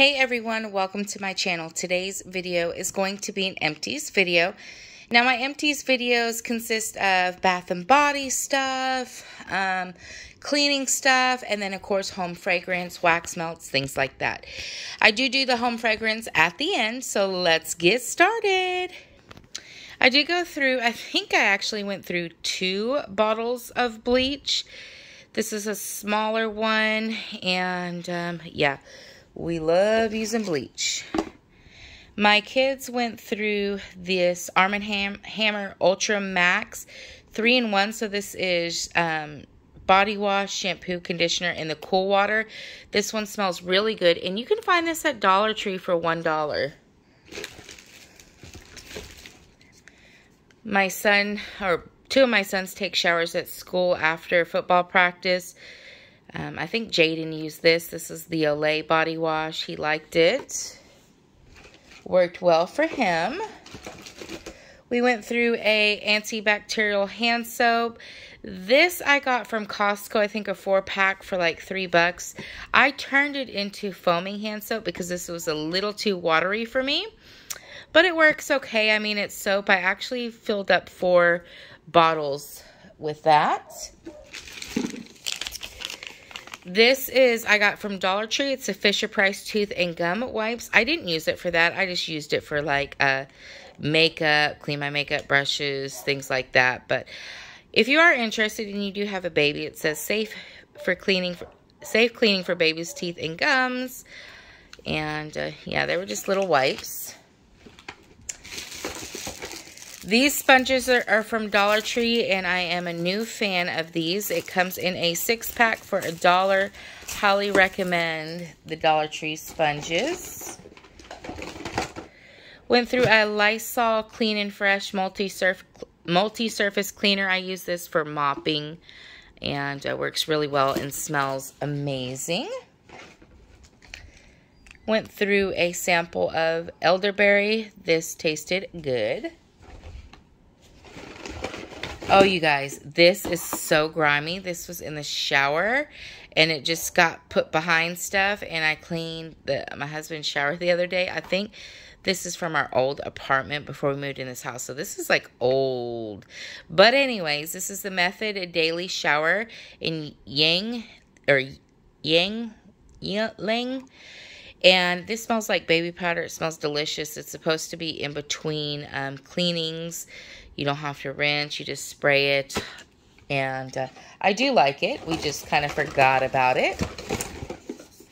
Hey everyone, welcome to my channel. Today's video is going to be an empties video. Now my empties videos consist of bath and body stuff, um, cleaning stuff, and then of course home fragrance, wax melts, things like that. I do do the home fragrance at the end, so let's get started. I did go through, I think I actually went through two bottles of bleach. This is a smaller one, and um, yeah. We love using bleach. My kids went through this Arm & Ham Hammer Ultra Max 3-in-1. So this is um, body wash, shampoo, conditioner, in the cool water. This one smells really good. And you can find this at Dollar Tree for $1. My son, or two of my sons take showers at school after football practice. Um, I think Jaden used this. This is the Olay body wash. He liked it. Worked well for him. We went through a antibacterial hand soap. This I got from Costco, I think a four pack for like three bucks. I turned it into foaming hand soap because this was a little too watery for me. But it works okay. I mean, it's soap. I actually filled up four bottles with that. This is, I got from Dollar Tree. It's a Fisher Price tooth and gum wipes. I didn't use it for that. I just used it for like uh, makeup, clean my makeup brushes, things like that. But if you are interested and you do have a baby, it says safe for cleaning, for, safe cleaning for baby's teeth and gums. And uh, yeah, they were just little wipes. These sponges are, are, from Dollar Tree, and I am a new fan of these. It comes in a six-pack for a dollar. Highly recommend the Dollar Tree sponges. Went through a Lysol Clean and Fresh multi-surface multi cleaner. I use this for mopping, and it works really well and smells amazing. Went through a sample of elderberry. This tasted good. Oh, you guys, this is so grimy. This was in the shower, and it just got put behind stuff, and I cleaned the my husband's shower the other day. I think this is from our old apartment before we moved in this house. So this is like old. But anyways, this is the Method a Daily Shower in Yang, or Yang, Yang. And this smells like baby powder. It smells delicious. It's supposed to be in between um, cleanings. You don't have to rinse. You just spray it. And uh, I do like it. We just kind of forgot about it.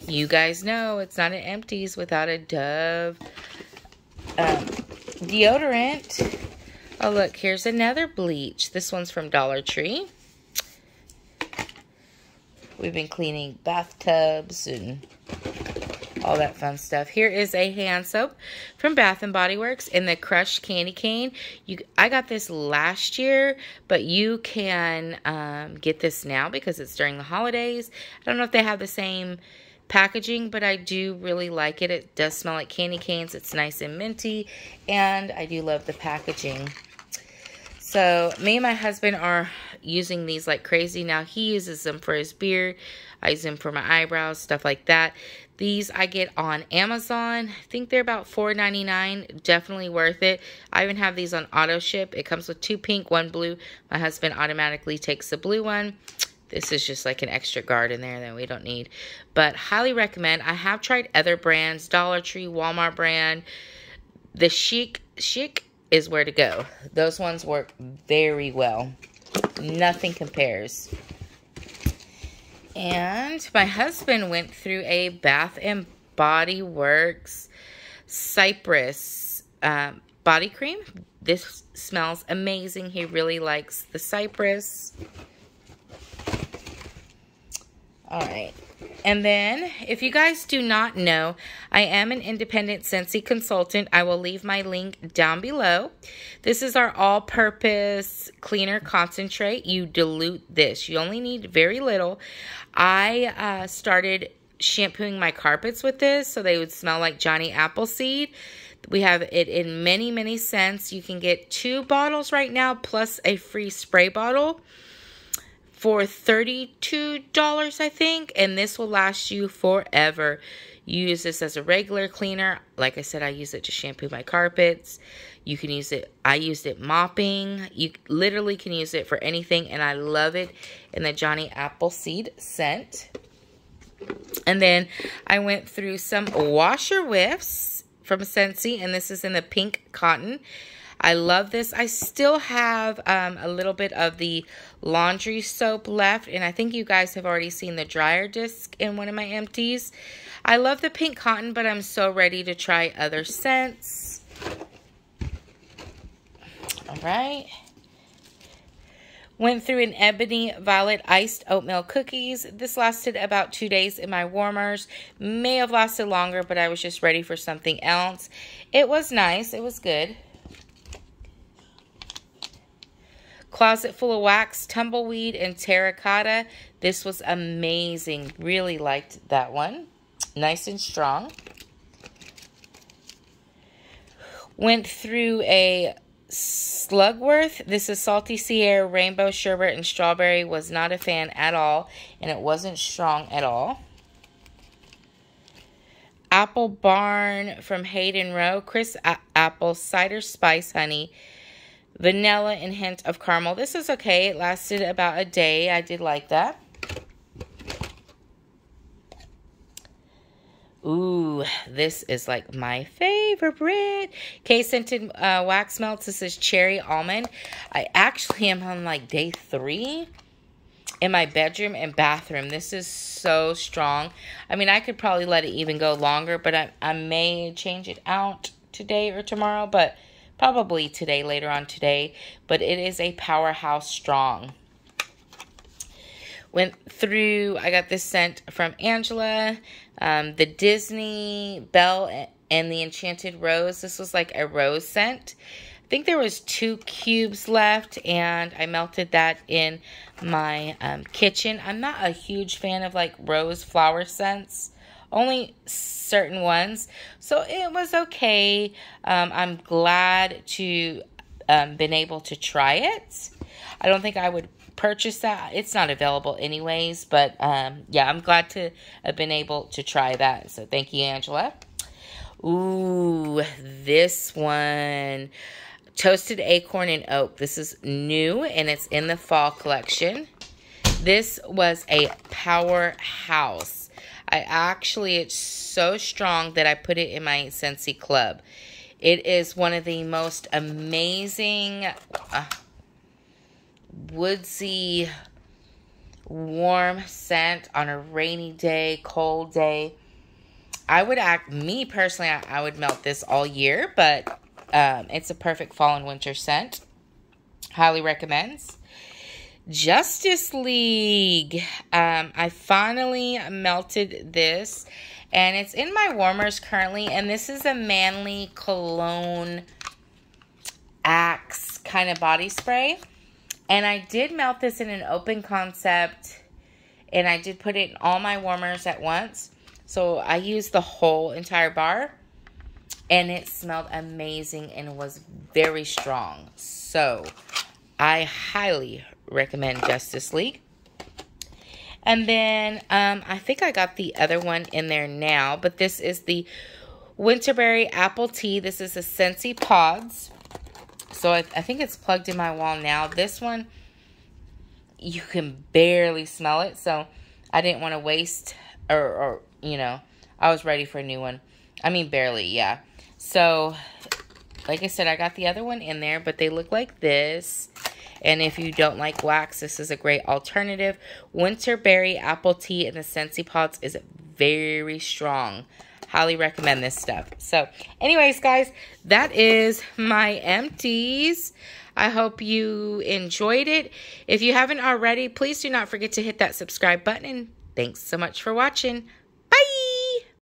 You guys know it's not an empties without a Dove um, deodorant. Oh, look, here's another bleach. This one's from Dollar Tree. We've been cleaning bathtubs and all that fun stuff. Here is a hand soap from Bath & Body Works in the crushed candy cane. You, I got this last year, but you can um, get this now because it's during the holidays. I don't know if they have the same packaging, but I do really like it. It does smell like candy canes. It's nice and minty, and I do love the packaging. So me and my husband are using these like crazy. Now he uses them for his beard. I use them for my eyebrows, stuff like that. These I get on Amazon. I think they're about $4.99. Definitely worth it. I even have these on auto ship. It comes with two pink, one blue. My husband automatically takes the blue one. This is just like an extra guard in there that we don't need. But highly recommend. I have tried other brands. Dollar Tree, Walmart brand. The Schick, Schick is where to go. Those ones work very well. Nothing compares. And my husband went through a Bath and Body Works Cypress um, body cream. This smells amazing. He really likes the cypress. All right. And then, if you guys do not know, I am an independent Scentsy consultant. I will leave my link down below. This is our all-purpose cleaner concentrate. You dilute this. You only need very little. I uh, started shampooing my carpets with this so they would smell like Johnny Appleseed. We have it in many, many scents. You can get two bottles right now plus a free spray bottle for $32, I think, and this will last you forever. You use this as a regular cleaner. Like I said, I use it to shampoo my carpets. You can use it, I used it mopping. You literally can use it for anything, and I love it in the Johnny Appleseed scent. And then I went through some washer whiffs from Scentsy, and this is in the pink cotton. I love this. I still have um, a little bit of the laundry soap left, and I think you guys have already seen the dryer disc in one of my empties. I love the pink cotton, but I'm so ready to try other scents. All right. Went through an Ebony Violet Iced Oatmeal Cookies. This lasted about two days in my warmers. May have lasted longer, but I was just ready for something else. It was nice. It was good. Closet Full of Wax, Tumbleweed, and Terracotta. This was amazing. Really liked that one. Nice and strong. Went through a Slugworth. This is Salty Air, Rainbow Sherbet, and Strawberry. Was not a fan at all, and it wasn't strong at all. Apple Barn from Hayden Row. Chris A Apple Cider Spice Honey vanilla and hint of caramel. This is okay. It lasted about a day. I did like that. Ooh, this is like my favorite. K-scented uh, wax melts. This is cherry almond. I actually am on like day three in my bedroom and bathroom. This is so strong. I mean, I could probably let it even go longer, but I, I may change it out today or tomorrow. But probably today, later on today, but it is a powerhouse strong. Went through, I got this scent from Angela, um, the Disney Belle and the Enchanted Rose. This was like a rose scent. I think there was two cubes left, and I melted that in my um, kitchen. I'm not a huge fan of like rose flower scents only certain ones. So it was okay. Um, I'm glad to um, been able to try it. I don't think I would purchase that. It's not available anyways, but um, yeah, I'm glad to have been able to try that. So thank you, Angela. Ooh, this one. Toasted Acorn and Oak. This is new and it's in the fall collection. This was a powerhouse. I actually, it's so strong that I put it in my Scentsy Club. It is one of the most amazing uh, woodsy, warm scent on a rainy day, cold day. I would act, me personally, I, I would melt this all year, but um, it's a perfect fall and winter scent. Highly recommends. Justice League. Um, I finally melted this and it's in my warmers currently and this is a manly cologne axe kind of body spray. And I did melt this in an open concept and I did put it in all my warmers at once. So I used the whole entire bar and it smelled amazing and was very strong. So I highly recommend Justice League. And then um, I think I got the other one in there now, but this is the Winterberry Apple Tea. This is the Scentsy Pods. So I, I think it's plugged in my wall now. This one, you can barely smell it. So I didn't want to waste or, or, you know, I was ready for a new one. I mean, barely, yeah. So, like I said, I got the other one in there, but they look like this. And if you don't like wax, this is a great alternative. Winterberry apple tea in the Scentsy Pods is very strong. Highly recommend this stuff. So, anyways, guys, that is my empties. I hope you enjoyed it. If you haven't already, please do not forget to hit that subscribe button. thanks so much for watching.